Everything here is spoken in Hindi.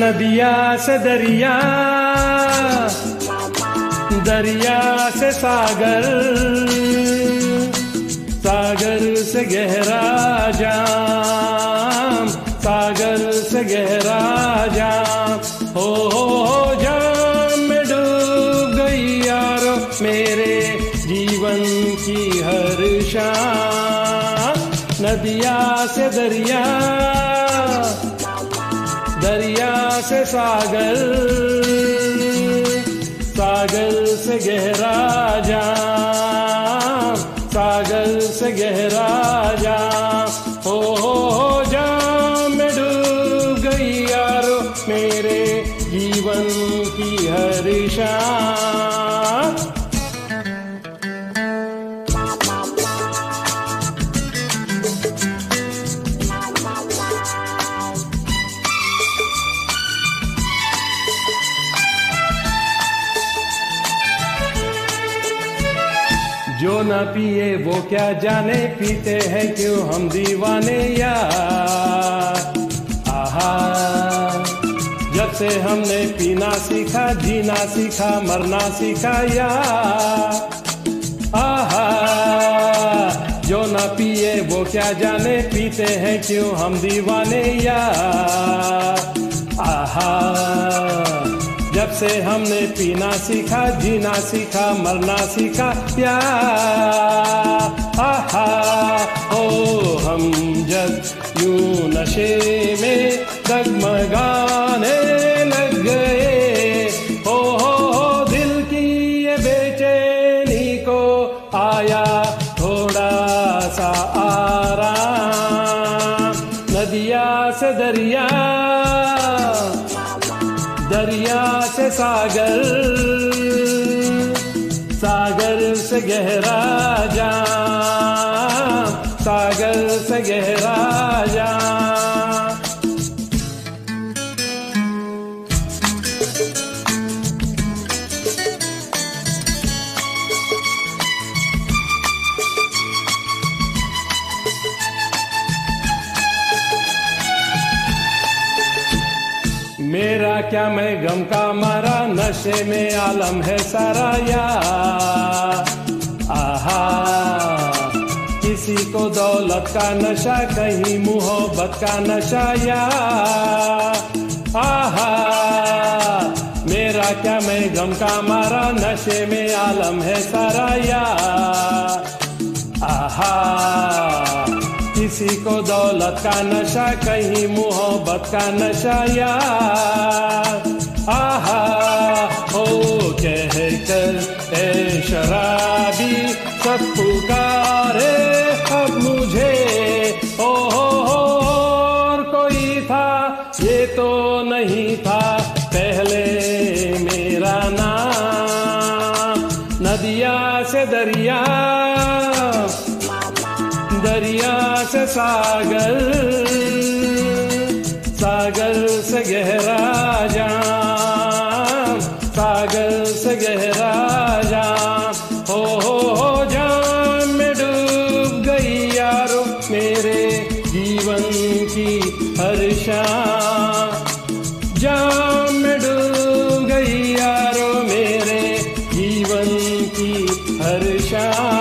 नदिया से दरिया दरिया से सागर सागर से गहरा जाम, सागर से गहरा जाम। हो हो हो नदिया से दरिया दरिया से सागर सागर से गहरा जा सागर से गहरा जा हो हो हो जा मैं डूब गई यारो मेरे जीवन की हर शाम। जो ना पिए, वो क्या जाने? पीते हैं क्यों हम दीवाने यार? आहा। जब से हमने पीना सीखा, जीना सीखा, मरना सीखा यार। आहा। जो ना पिए, वो क्या जाने? पीते हैं क्यों हम दीवाने यार? आहा। जब से हमने पीना सीखा, जीना सीखा, मरना सीखा, प्यार। आहा, ओ हम जब यूँ नशे में डगमगाने लग गए, हो हो हो, दिल की ये बेचैनी को आया थोड़ा सा आराम। नदिया से दरिया दरिया से सागर सागर से गहरा जा सागर से गहरा जा मेरा क्या मैं गम का मारा? नशे में आलम है सारा आहा। किसी को दौलत का नशा, कहीं मोहब्बत का नशा यार। आहा। मेरा क्या मैं गम का मारा? नशे में आलम है सारा यार। आहा। किसी को दौलत का नशा, कहीं मोहब्बत का नशा यार आहा, हो कह कर ए शराबी, सब पुकारे अब मुझे। ओ हो हो, और कोई था? ये तो नहीं था पहले मेरा नाम। नदिया से दरिया से सागर सागर से गहरा जा सागर से गहरा जाम। हो हो हो, जान में डूब गई यारो मेरे जीवन की हर शाम। में डूब गई यारो मेरे जीवन की हर शाम।